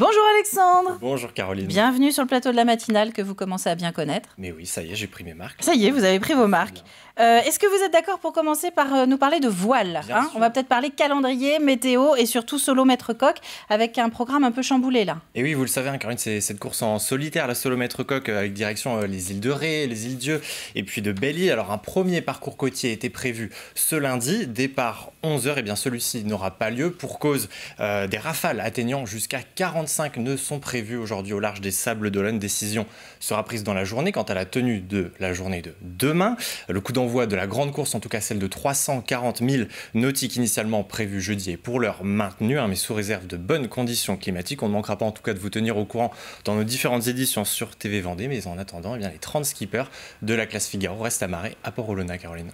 Bonjour Alexandre. Bonjour Caroline. Bienvenue sur le plateau de la matinale que vous commencez à bien connaître. Mais oui, ça y est, j'ai pris mes marques. Ça y est, vous avez pris vos marques. Euh, Est-ce que vous êtes d'accord pour commencer par euh, nous parler de voile hein? On va peut-être parler calendrier, météo et surtout solo maître coq avec un programme un peu chamboulé là. Et oui, vous le savez, hein, Caroline, c'est cette course en solitaire, la solo maître coq, euh, avec direction euh, les îles de Ré, les îles Dieu et puis de Belle-Île. Alors, un premier parcours côtier était prévu ce lundi, départ 11h. Et bien, celui-ci n'aura pas lieu pour cause euh, des rafales atteignant jusqu'à 45 nœuds sont prévus aujourd'hui au large des Sables d'Olonne. Décision sera prise dans la journée quant à la tenue de la journée de demain. Le coup d'envoi de la grande course, en tout cas celle de 340 000 nautiques initialement prévue jeudi, est pour l'heure maintenue, hein, mais sous réserve de bonnes conditions climatiques. On ne manquera pas en tout cas de vous tenir au courant dans nos différentes éditions sur TV Vendée. Mais en attendant, eh bien, les 30 skippers de la classe Figaro restent amarrés à Port-Olona, Caroline.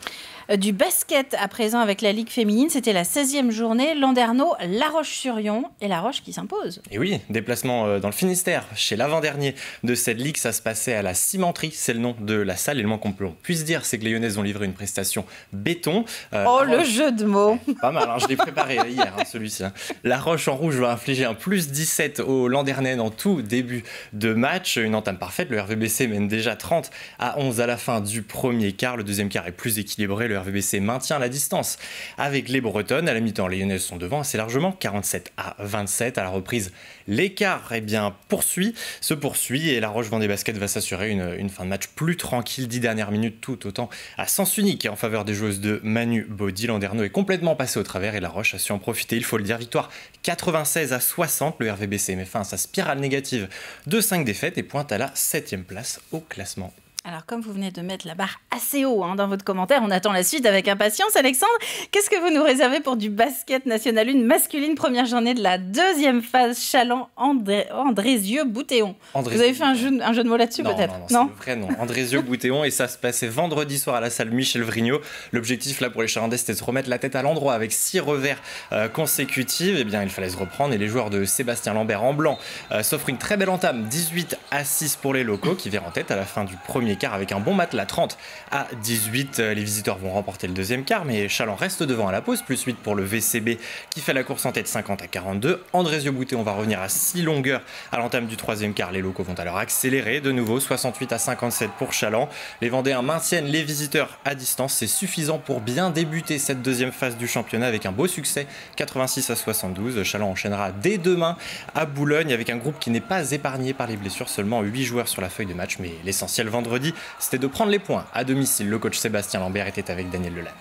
Euh, du basket à présent avec la Ligue féminine, c'était la 16e journée. Landerneau, La Roche-sur-Yon et La Roche qui s'impose. Et oui, déplacement euh, dans le Finistère, chez l'avant-dernier de cette ligue, ça se passait à la cimenterie, c'est le nom de la salle. Et le moins qu'on puisse dire, c'est que les Lyonnaises ont livré une prestation béton. Euh, Oh le jeu de mots Pas mal, hein, je l'ai préparé hier, hein, celui-ci. hein. La Roche en rouge va infliger un plus 17 au Landernais en tout début de match. Une entame parfaite, le RVBC mène déjà 30 à 11 à la fin du premier quart. Le deuxième quart est plus équilibré, le RVBC maintient la distance avec les Bretonnes. À la mi-temps, les Lyonnaises sont devant assez largement, 47 à 27. À la reprise, l'écart eh poursuit, se poursuit et La Roche Vendée Basket va s'assurer une, fin de match plus tranquille. 10 dernières minutes tout autant à sens unique en faveur des joueuses de Manu Baudy. Landerneau est complètement passé au travers et La Roche a su en profiter, il faut le dire. Victoire 96 à 60. Le RVBC met fin à sa spirale négative de 5 défaites et pointe à la 7 place au classement. Alors, comme vous venez de mettre la barre assez haut hein, dans votre commentaire, on attend la suite avec impatience. Alexandre, qu'est-ce que vous nous réservez pour du basket national 1 masculine, première journée de la deuxième phase Chaland-Andrézieux-Boutéon Vous avez fait un jeu, un jeu de mots là-dessus non, peut-être? non, non, c'est le vrai nom. Andrézieux Boutéon et ça se passait vendredi soir à la salle Michel Vrignot. L'objectif là pour les Chalandais c'était de se remettre la tête à l'endroit avec six revers euh, consécutifs. Et bien il fallait se reprendre et les joueurs de Sébastien Lambert en blanc euh, s'offrent une très belle entame 18 à 6 pour les locaux qui virent en tête à la fin du premier quart avec un bon matelas 30 à 18. Euh, Les visiteurs vont remporter le deuxième quart mais Chaland reste devant à la pause plus 8 pour le VCB qui fait la course en tête 50 à 42. Andrézieux Boutéon va revenir à 6 longueurs à l'entame du troisième quart. Les locaux vont alors accélérer de nouveau 68 à 57 pour Chaland. Les Vendéens maintiennent les visiteurs à distance. C'est suffisant pour bien débuter cette deuxième phase du championnat avec un beau succès 86 à 72. Chaland enchaînera dès demain à Boulogne avec un groupe qui n'est pas épargné par les blessures. Seulement 8 joueurs sur la feuille de match. Mais l'essentiel vendredi, c'était de prendre les points à domicile. Le coach Sébastien Lambert était avec Daniel Lelanne.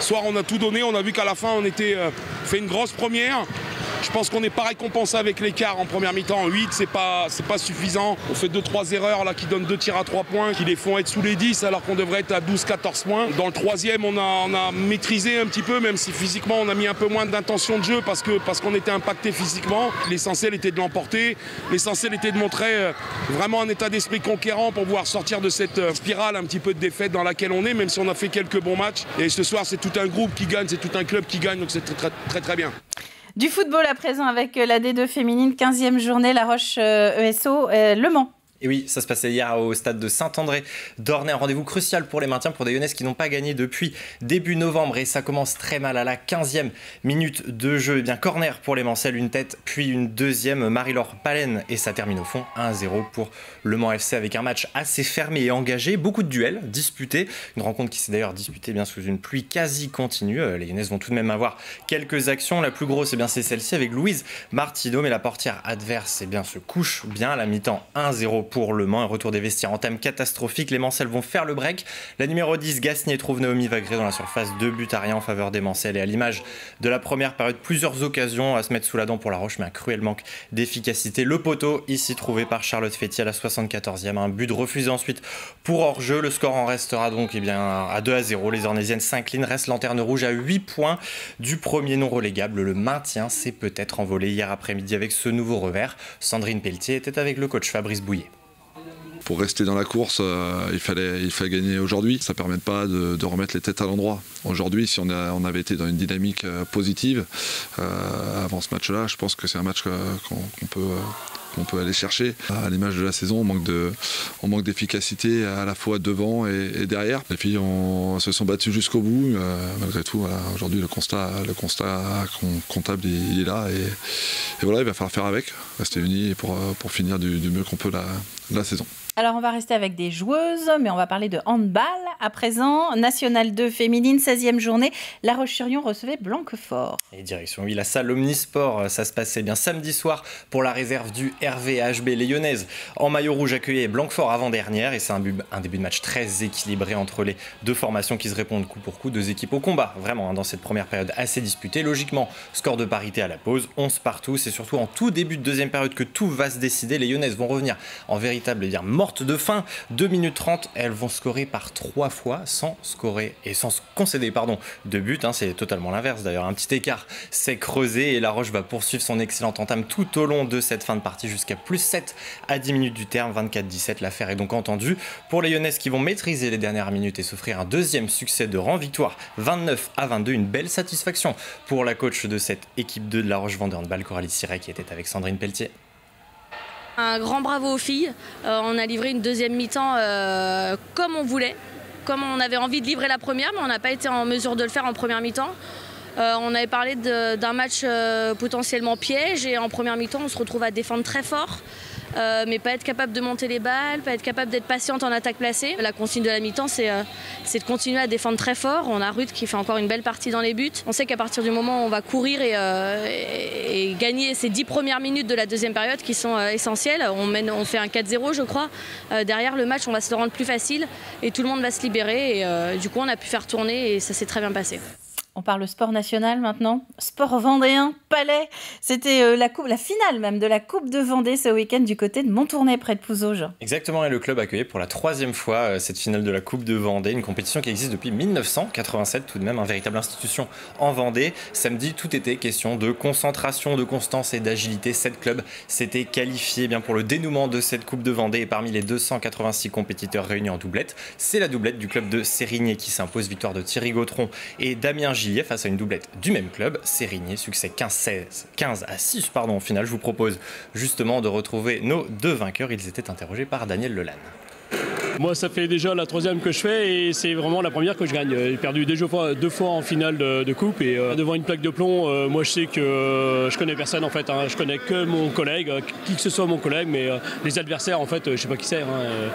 Soir, on a tout donné. On a vu qu'à la fin, on était euh, fait une grosse première. Je pense qu'on n'est pas récompensé avec l'écart en première mi-temps. 8, c'est pas, pas suffisant. On fait 2-3 erreurs là qui donnent deux tirs à 3 points, qui les font être sous les 10 alors qu'on devrait être à 12-14 points. Dans le troisième, on a, a maîtrisé un petit peu, même si physiquement on a mis un peu moins d'intention de jeu parce qu'on était impacté physiquement. L'essentiel était de l'emporter. L'essentiel était de montrer euh, vraiment un état d'esprit conquérant pour pouvoir sortir de cette euh, spirale un petit peu de défaite dans laquelle on est, même si on a fait quelques bons matchs. Et ce soir, c'est tout un groupe qui gagne, c'est tout un club qui gagne, donc c'est très, très bien. Du football à présent avec euh, la D2 féminine, 15e journée, La Roche euh, ESO, euh, Le Mans. Et oui, ça se passait hier au stade de Saint-André d'Ornay. Un rendez-vous crucial pour les maintiens, pour des Lyonnaises qui n'ont pas gagné depuis début novembre. Et ça commence très mal à la 15e minute de jeu. Et bien, corner pour les Mancelles, une tête, puis une deuxième. Marie-Laure Palen. Et ça termine au fond 1-0 pour Le Mans FC avec un match assez fermé et engagé. Beaucoup de duels disputés. Une rencontre qui s'est d'ailleurs disputée bien sous une pluie quasi continue. Euh, Les Lyonnaises vont tout de même avoir quelques actions. La plus grosse, eh bien, c'est celle-ci avec Louise Martino. Mais la portière adverse, eh bien, se couche bien à la mi-temps 1-0 pour Le Mans. Un retour des vestiaires en thème catastrophique. Les Mancelles vont faire le break. La numéro 10, Gasnier, trouve Naomi Vagré dans la surface. Deux buts à rien en faveur des Mancelles. Et à l'image de la première période, plusieurs occasions à se mettre sous la dent pour La Roche, mais un cruel manque d'efficacité. Le poteau, ici trouvé par Charlotte Fetty à la 74e. Un but refusé ensuite pour hors-jeu. Le score en restera donc eh bien, à 2 à 0. Les Ornésiennes s'inclinent. Reste lanterne rouge à 8 points du premier non relégable. Le maintien s'est peut-être envolé hier après-midi avec ce nouveau revers. Sandrine Pelletier était avec le coach Fabrice Bouillet. Pour rester dans la course, euh, il, fallait, il fallait gagner aujourd'hui. Ça ne permet pas de, remettre les têtes à l'endroit. Aujourd'hui, si on, avait été dans une dynamique euh, positive euh, avant ce match-là, je pense que c'est un match qu'on peut, qu'on peut aller chercher. À l'image de la saison, on manque de, on manque d'efficacité à la fois devant et, derrière. Les filles on, se sont battues jusqu'au bout. malgré tout, aujourd'hui le constat, le constat comptable il, est là et, voilà, il va falloir faire avec, rester unis pour, pour finir du, mieux qu'on peut la saison. Alors, on va rester avec des joueuses, mais on va parler de handball à présent. National 2 féminine, 16e journée. La Roche-sur-Yon recevait Blanquefort. Et direction, oui, la salle Omnisport, ça se passait bien samedi soir pour la réserve du RVHB Lyonnaise. En maillot rouge accueilli Blanquefort avant-dernière. Et c'est un, début de match très équilibré entre les deux formations qui se répondent coup pour coup. Deux équipes au combat, vraiment, hein, dans cette première période assez disputée. Logiquement, score de parité à la pause, 11 partout. C'est surtout en tout début de deuxième période que tout va se décider. Les Lyonnaises vont revenir en véritable dire mort de fin. 2 minutes 30, elles vont scorer par 3 fois sans scorer et sans concéder pardon, de but. Hein. c'est totalement l'inverse d'ailleurs. Un petit écart s'est creusé et La Roche va poursuivre son excellente entame tout au long de cette fin de partie jusqu'à plus 7 à 10 minutes du terme. 24-17, l'affaire est donc entendue. Pour les Lyonnaises qui vont maîtriser les dernières minutes et s'offrir un deuxième succès de rang, victoire 29 à 22, une belle satisfaction pour la coach de cette équipe 2 de La Roche Vendée Handball, Coralie Siret, qui était avec Sandrine Pelletier. Un grand bravo aux filles. Euh, on a livré une deuxième mi-temps euh, comme on voulait, comme on avait envie de livrer la première, mais on n'a pas été en mesure de le faire en première mi-temps. Euh, on avait parlé d'un match potentiellement piège et en première mi-temps, on se retrouve à défendre très fort. Euh, mais pas être capable de monter les balles, pas être capable d'être patiente en attaque placée. La consigne de la mi-temps, euh, c'est de continuer à défendre très fort. On a Ruth qui fait encore une belle partie dans les buts. On sait qu'à partir du moment où on va courir et, euh, gagner ces 10 premières minutes de la deuxième période qui sont essentielles, on fait un 4-0 je crois. derrière le match, on va se le rendre plus facile et tout le monde va se libérer. Et du coup, on a pu faire tourner et ça s'est très bien passé. On parle sport national maintenant. Sport vendéen, Palais. C'était euh, la, finale même de la Coupe de Vendée ce week-end du côté de Montournai, près de Pouzauges. Exactement, et le club accueillait pour la troisième fois euh, cette finale de la Coupe de Vendée, une compétition qui existe depuis 1987, tout de même, une véritable institution en Vendée. Samedi, tout était question de concentration, de constance et d'agilité. Sept clubs s'étaient qualifiés bien pour le dénouement de cette Coupe de Vendée et parmi les 286 compétiteurs réunis en doublette, c'est la doublette du club de Sérigné qui s'impose, victoire de Thierry Gautron et Damien Gilles face à une doublette du même club, Sérigné, succès 15-16, 15 à 6 pardon au final. Je vous propose justement de retrouver nos deux vainqueurs. Ils étaient interrogés par Daniel Lelanne. Moi, ça fait déjà la troisième que je fais et c'est vraiment la première que je gagne. J'ai perdu deux fois, deux fois en finale de, coupe et euh, devant une plaque de plomb, euh, moi je sais que euh, je connais personne en fait. Hein. Je connais que mon collègue, qui que ce soit mon collègue, mais les adversaires en fait, je sais pas qui c'est. Hein.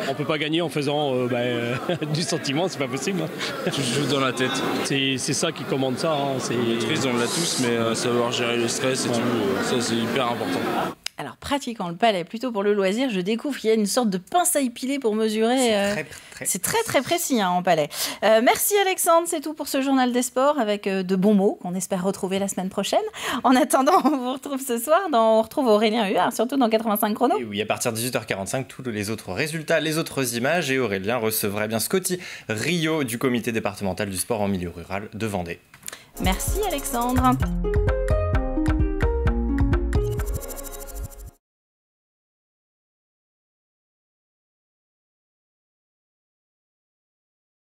On peut pas gagner en faisant bah, du sentiment, c'est pas possible. Hein. Tu joues dans la tête. C'est ça qui commande ça. C'est... maîtrise, on l'a tous, mais savoir gérer le stress et tout, ça c'est hyper important. Alors, pratiquant le palais plutôt pour le loisir, je découvre qu'il y a une sorte de pince à épiler pour mesurer. C'est très, très, précis hein, en palais. Euh, merci Alexandre, c'est tout pour ce journal des sports avec euh, de bons mots qu'on espère retrouver la semaine prochaine. En attendant, on vous retrouve ce soir, dans, on retrouve Aurélien Huard, surtout dans 85 chrono. oui, à partir de 18h45, tous les autres résultats, les autres images, et Aurélien recevrait bien Scotty Rio du comité départemental du sport en milieu rural de Vendée. Merci Alexandre.